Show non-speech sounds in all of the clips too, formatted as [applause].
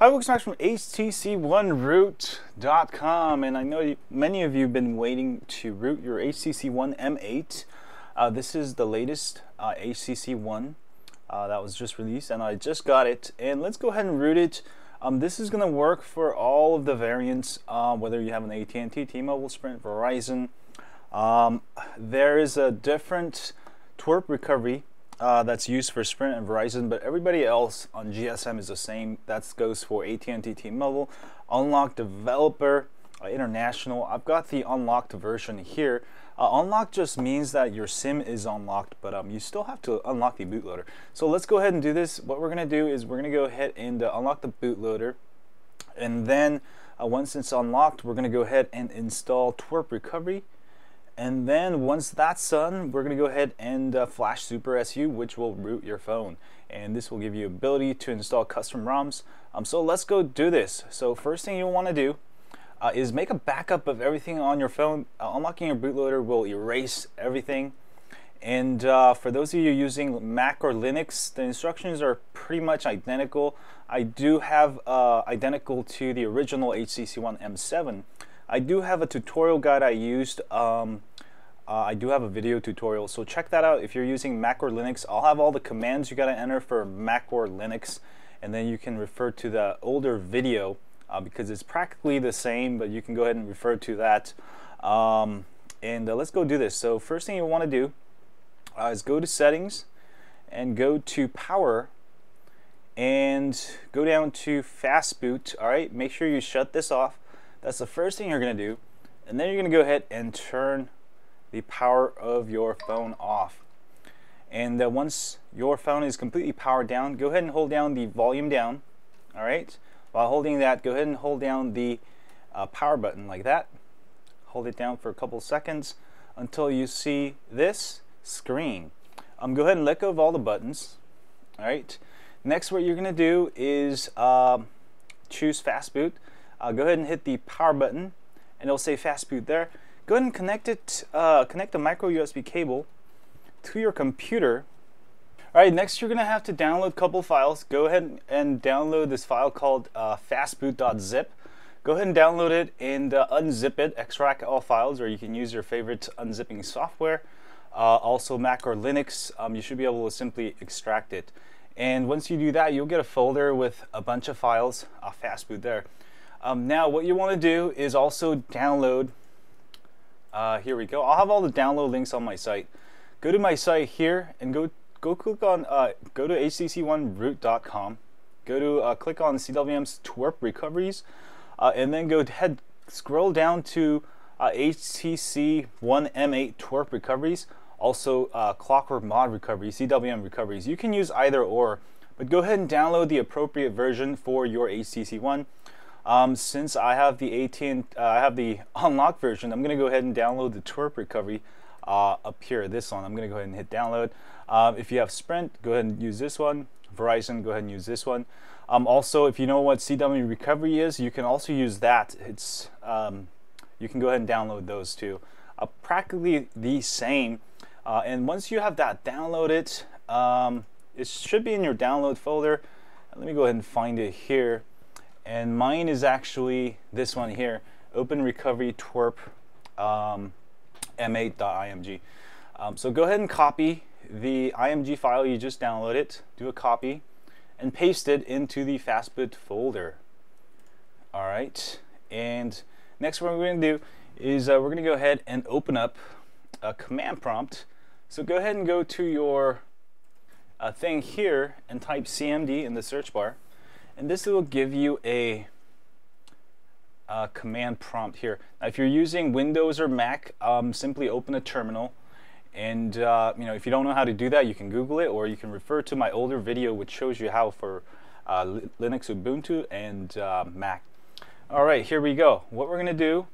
Hi, folks, Max from HTC1Root.com, and I know many of you have been waiting to root your HTC One M8. Uh, this is the latest uh, HTC One uh, that was just released, and I just got it. And let's go ahead and root it. Um, this is going to work for all of the variants, uh, whether you have an AT&T, T-Mobile, Sprint, Verizon. Um, there is a different TWRP recovery uh, that's used for Sprint and Verizon, but everybody else on GSM is the same. That goes for AT&T, T-Mobile, Unlock Developer, uh, International. I've got the unlocked version here. Uh, just means that your SIM is unlocked, but um, you still have to unlock the bootloader. So let's go ahead and do this. What we're going to do is we're going to go ahead and uh, unlock the bootloader, and then uh, once it's unlocked, we're going to go ahead and install TWRP Recovery. And then once that's done, we're to go ahead and uh, flash Super SU, which will root your phone. And this will give you ability to install custom ROMs. Um, so let's go do this. So first thing you'll want to do uh, is make a backup of everything on your phone. Uh, unlocking your bootloader will erase everything. And uh, for those of you using Mac or Linux, the instructions are pretty much identical. I do have uh, identical to the original HTC One M7. I do have a tutorial guide I used. Um, uh, I do have a video tutorial, so check that out if you're using Mac or Linux. I'll have all the commands you got to enter for Mac or Linux, and then you can refer to the older video uh, because it's practically the same, but you can go ahead and refer to that. Um, and uh, let's go do this. So first thing you want to do uh, is go to Settings and go to Power and go down to Fast Boot. All right, make sure you shut this off. That's the first thing you're going to do. And then you're going to go ahead and turn the power of your phone off. And uh, once your phone is completely powered down, go ahead and hold down the volume down. All right. While holding that, go ahead and hold down the uh, power button like that. Hold it down for a couple seconds until you see this screen. Um, go ahead and let go of all the buttons. All right. Next, what you're going to do is uh, choose Fast Boot uh, go ahead and hit the power button and it'll say fast boot there. Go ahead and connect it, uh, connect the micro USB cable to your computer. All right, next you're gonna have to download a couple files. Go ahead and download this file called uh, fastboot.zip. Go ahead and download it and uh, unzip it, extract all files, or you can use your favorite unzipping software. Uh, also Mac or Linux, um, you should be able to simply extract it. And once you do that, you'll get a folder with a bunch of files, a fastboot there. Um, now what you want to do is also download, uh, here we go, I'll have all the download links on my site. Go to my site here and go go click on, uh, go to htc1root.com, go to uh, click on CWM's TWRP recoveries, uh, and then go head scroll down to uh, 1M8 TWRP recoveries, also uh, clockwork mod recoveries, CWM recoveries. You can use either or, but go ahead and download the appropriate version for your HTC One. Um, since I have the AT uh, I have the [laughs] unlocked version, I'm going to go ahead and download the TWRP recovery uh, up here. This one, I'm going to go ahead and hit download. Um, if you have Sprint, go ahead and use this one. Verizon, go ahead and use this one. Um, also, if you know what CW recovery is, you can also use that. It's um, you can go ahead and download those too. Uh, practically the same. Uh, and once you have that downloaded, um, it should be in your download folder. Let me go ahead and find it here and mine is actually this one here open recovery TWRP um, m8.img um, so go ahead and copy the img file you just downloaded do a copy and paste it into the fastboot folder. Alright and next what we're going to do is uh, we're going to go ahead and open up a command prompt. So go ahead and go to your uh, thing here and type cmd in the search bar and this will give you a, a command prompt here. Now, if you're using Windows or Mac, um, simply open a terminal. And uh, you know, if you don't know how to do that, you can Google it, or you can refer to my older video, which shows you how for uh, Linux, Ubuntu, and uh, Mac. All right, here we go. What we're going to do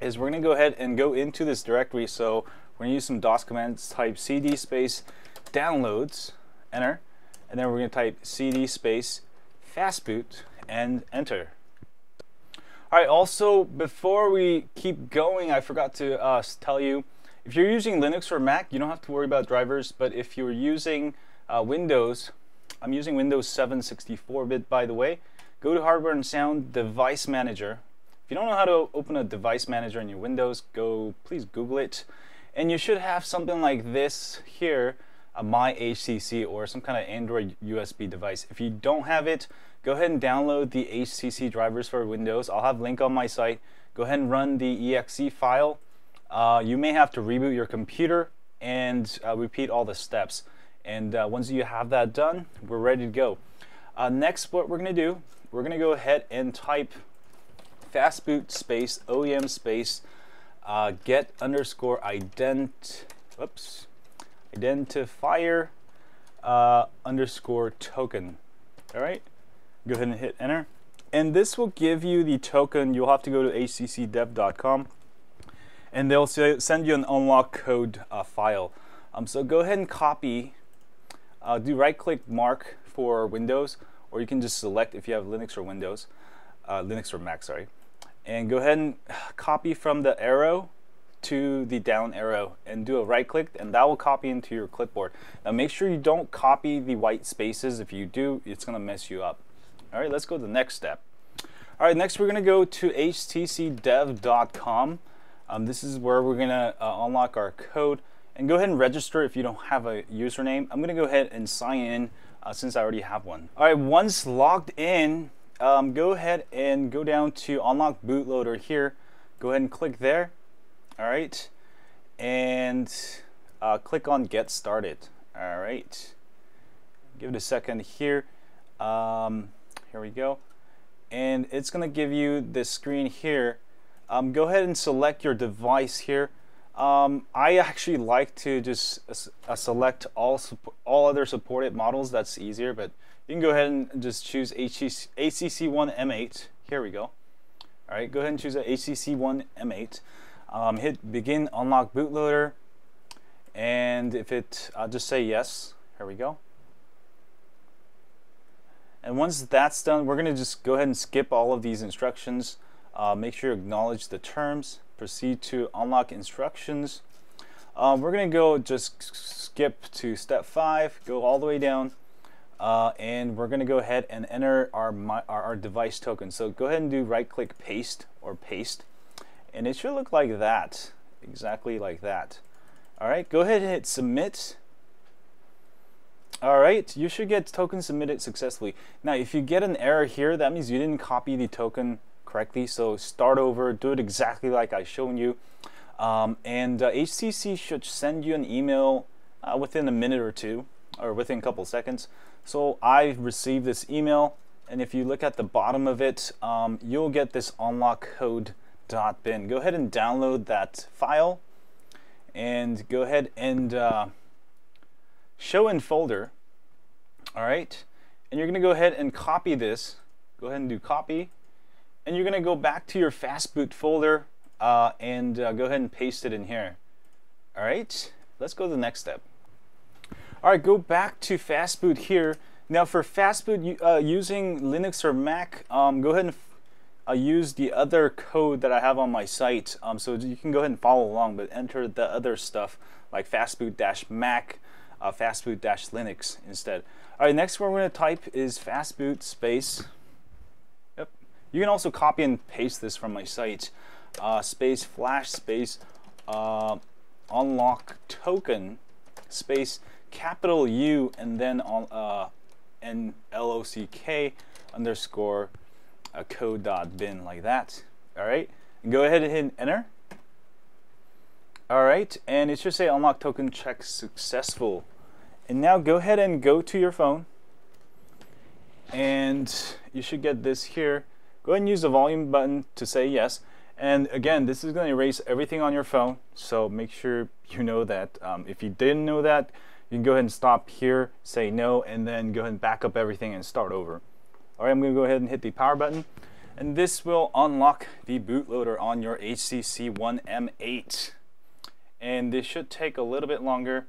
is we're going to go ahead and go into this directory. So we're going to use some DOS commands. Type cd space downloads, enter, and then we're going to type cd space fastboot and enter. All right, also before we keep going, I forgot to uh, tell you, if you're using Linux or Mac, you don't have to worry about drivers, but if you're using uh, Windows, I'm using Windows 7 64-bit by the way, go to Hardware and Sound Device Manager. If you don't know how to open a device manager in your Windows, go please Google it. And you should have something like this here, a My HTC or some kind of Android USB device. If you don't have it, go ahead and download the HTC drivers for Windows. I'll have a link on my site. Go ahead and run the exe file. Uh, you may have to reboot your computer and uh, repeat all the steps. And uh, once you have that done, we're ready to go. Uh, next, what we're going to do, we're going to go ahead and type fastboot space OEM space uh, get underscore ident whoops identifier uh, underscore token. All right, go ahead and hit enter. And this will give you the token. You'll have to go to htcdev.com and they'll send you an unlock code uh, file. Um, so go ahead and copy, uh, do right click mark for Windows, or you can just select if you have Linux or Windows, uh, Linux or Mac, sorry. And go ahead and copy from the arrow to the down arrow and do a right click and that will copy into your clipboard. Now make sure you don't copy the white spaces. If you do, it's gonna mess you up. All right, let's go to the next step. All right, next we're gonna go to htcdev.com. Um, this is where we're gonna uh, unlock our code and go ahead and register if you don't have a username. I'm gonna go ahead and sign in uh, since I already have one. All right, once logged in, um, go ahead and go down to unlock bootloader here. Go ahead and click there. All right, and uh, click on get started. All right, give it a second here. Um, here we go. And it's gonna give you this screen here um, go ahead and select your device here. Um, I actually like to just uh, select all all other supported models. That's easier, but you can go ahead and just choose HTC1 M8. Here we go. All right, go ahead and choose a HTC1 M8. Um, hit begin unlock bootloader, and if it, I'll just say yes. Here we go. And once that's done, we're going to just go ahead and skip all of these instructions. Uh, make sure you acknowledge the terms. Proceed to unlock instructions. Um, we're going to go just skip to step five, go all the way down, uh, and we're going to go ahead and enter our, our, our device token. So go ahead and do right click paste or paste, and it should look like that, exactly like that. All right, go ahead and hit submit. All right, you should get token submitted successfully. Now, if you get an error here, that means you didn't copy the token correctly. So start over, do it exactly like I've shown you. Um, and uh, HTC should send you an email uh, within a minute or two, or within a couple seconds. So I received this email, and if you look at the bottom of it, um, you'll get this unlock code bin. Go ahead and download that file, and go ahead and uh, show in folder. All right, and you're going to go ahead and copy this. Go ahead and do copy and you're going to go back to your fastboot folder uh, and uh, go ahead and paste it in here. All right, let's go to the next step. All right, go back to fastboot here. Now for fastboot uh, using Linux or Mac, um, go ahead and uh, use the other code that I have on my site. Um, so you can go ahead and follow along, but enter the other stuff like fastboot-mac, uh, fastboot-linux instead. All right, next one we're going to type is fastboot space Yep. you can also copy and paste this from my site. Uh, space flash space uh, unlock token space capital U and then on uh, N L O C K underscore a code dot bin like that. All right, and go ahead and hit enter. All right, and it should say unlock token check successful. And now go ahead and go to your phone, and you should get this here. Go ahead and use the volume button to say yes. And again, this is going to erase everything on your phone. So make sure you know that. Um, if you didn't know that, you can go ahead and stop here, say no, and then go ahead and back up everything and start over. All right, I'm to go ahead and hit the power button. And this will unlock the bootloader on your HTC One M8. And this should take a little bit longer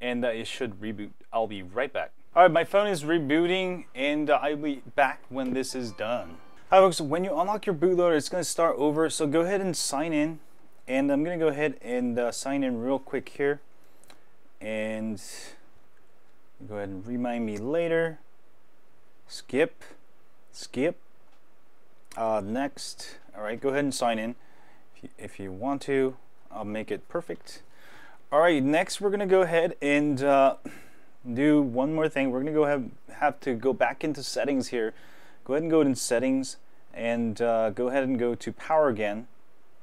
and uh, it should reboot. I'll be right back. All right, my phone is rebooting and uh, I'll be back when this is done. Hi folks, when you unlock your bootloader, it's to start over. So go ahead and sign in. And I'm to go ahead and uh, sign in real quick here. And go ahead and remind me later. Skip. skip. Uh, next, all right, go ahead and sign in if you, if you want to. I'll make it perfect. All right, next we're gonna go ahead and uh, do one more thing. We're gonna go have have to go back into settings here. Go ahead and go in settings and uh, go ahead and go to power again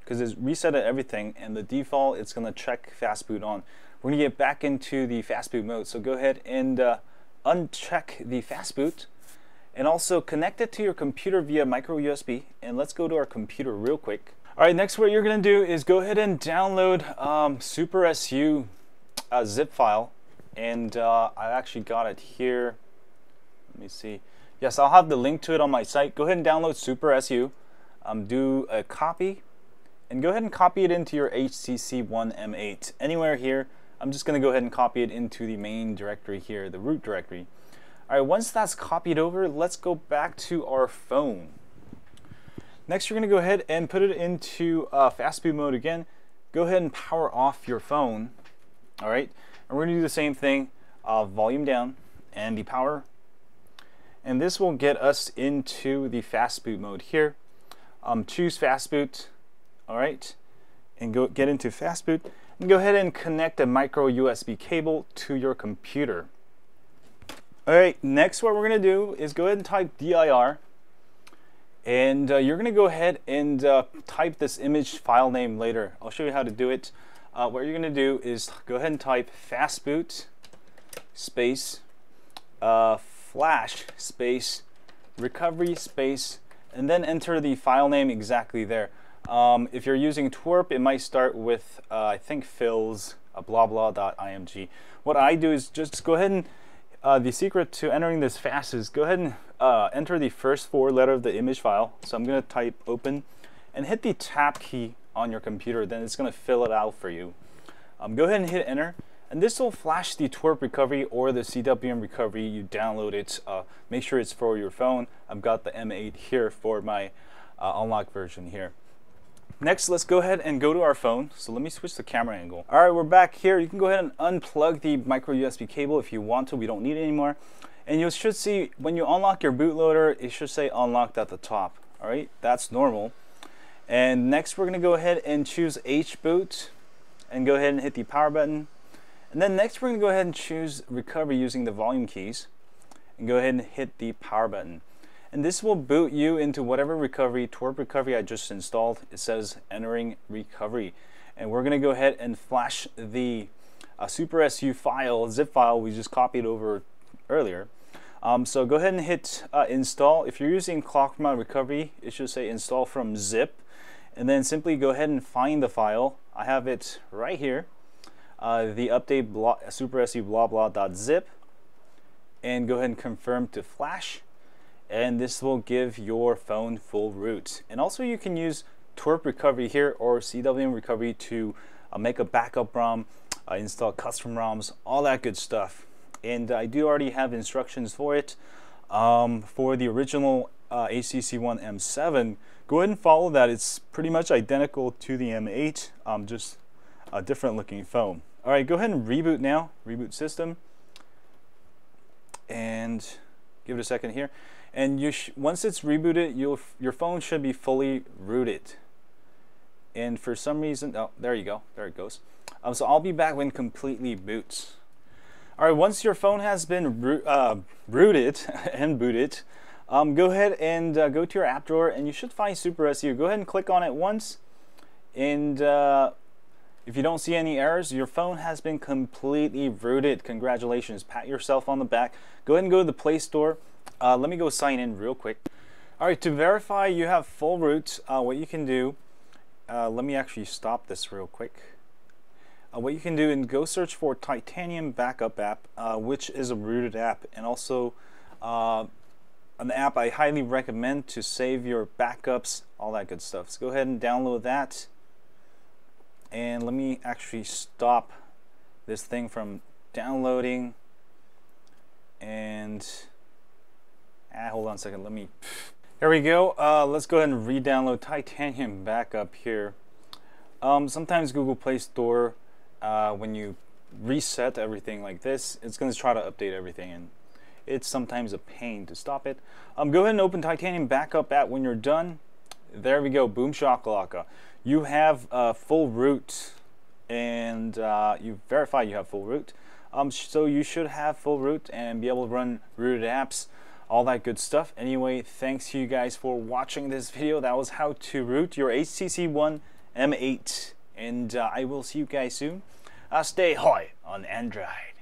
because it's reset everything and the default it's gonna check fast boot on. We're gonna get back into the fast boot mode. So go ahead and uh, uncheck the fast boot and also connect it to your computer via micro USB and let's go to our computer real quick. All right, next what you're gonna do is go ahead and download um, Super SU uh, zip file and uh, I actually got it here. Let me see. Yes, I'll have the link to it on my site. Go ahead and download Super SU, um, do a copy, and go ahead and copy it into your HTC1M8. Anywhere here, I'm just gonna go ahead and copy it into the main directory here, the root directory. All right, once that's copied over, let's go back to our phone. Next, you're going to go ahead and put it into uh, fast boot mode again. Go ahead and power off your phone. All right, and we're going to do the same thing, uh, volume down and the power. And this will get us into the fast boot mode here. Um, choose fast boot, all right, and go get into fast boot. And go ahead and connect a micro USB cable to your computer. All right, next what we're going to do is go ahead and type dir and uh, you're going to go ahead and uh, type this image file name later. I'll show you how to do it. Uh, what you're going to do is go ahead and type fastboot space uh, flash space recovery space and then enter the file name exactly there. Um, if you're using TWRP, it might start with, uh, I think, fills blah blah.img. What I do is just go ahead and uh, the secret to entering this fast is go ahead and uh, enter the first four letter of the image file. So I'm going to type open and hit the tab key on your computer. Then it's going to fill it out for you. Um, go ahead and hit enter. And this will flash the TWRP recovery or the CWM recovery you downloaded. Uh, make sure it's for your phone. I've got the M8 here for my uh, unlocked version here. Next, let's go ahead and go to our phone. So let me switch the camera angle. All right, we're back here. You can go ahead and unplug the micro USB cable if you want to. We don't need it anymore. And you should see when you unlock your bootloader, it should say unlocked at the top. All right, that's normal. And next, we're gonna go ahead and choose HBoot and go ahead and hit the power button. And then next, we're gonna go ahead and choose recovery using the volume keys and go ahead and hit the power button and this will boot you into whatever recovery, TWRP recovery I just installed. It says entering recovery. And we're gonna go ahead and flash the uh, Super SU file, zip file we just copied over earlier. Um, so go ahead and hit uh, install. If you're using Clock ClockMount Recovery, it should say install from zip. And then simply go ahead and find the file. I have it right here. Uh, the update blah, super SU blah blah dot zip. And go ahead and confirm to flash and this will give your phone full root. And also you can use TWRP recovery here or CWM recovery to uh, make a backup ROM, uh, install custom ROMs, all that good stuff. And I do already have instructions for it. Um, for the original uh, HTC1 M7, go ahead and follow that. It's pretty much identical to the M8, um, just a different looking phone. All right, go ahead and reboot now, reboot system. And give it a second here and you once it's rebooted you'll your phone should be fully rooted. And for some reason oh there you go. There it goes. Um, so I'll be back when completely boots. Alright once your phone has been uh, rooted [laughs] and booted um, go ahead and uh, go to your app drawer and you should find Super SU go ahead and click on it once. And uh, if you don't see any errors, your phone has been completely rooted. Congratulations. Pat yourself on the back. Go ahead and go to the Play Store uh, let me go sign in real quick. All right, to verify you have full root, uh, what you can do, uh, let me actually stop this real quick. Uh, what you can do and go search for Titanium Backup app, uh, which is a rooted app, and also uh, an app I highly recommend to save your backups, all that good stuff. So go ahead and download that. And let me actually stop this thing from downloading and Ah, hold on a second. Let me. Here we go. Uh, let's go ahead and re-download Titanium Backup here. Um, sometimes Google Play Store, uh, when you reset everything like this, it's going to try to update everything, and it's sometimes a pain to stop it. Um, go ahead and open Titanium Backup at when you're done. There we go, boom shakalaka. You have uh, full root and uh, you verify you have full root. Um, so you should have full root and be able to run rooted apps, all that good stuff. Anyway, thanks to you guys for watching this video. That was how to root your HTC One M8. And uh, I will see you guys soon. Uh, stay high on Android.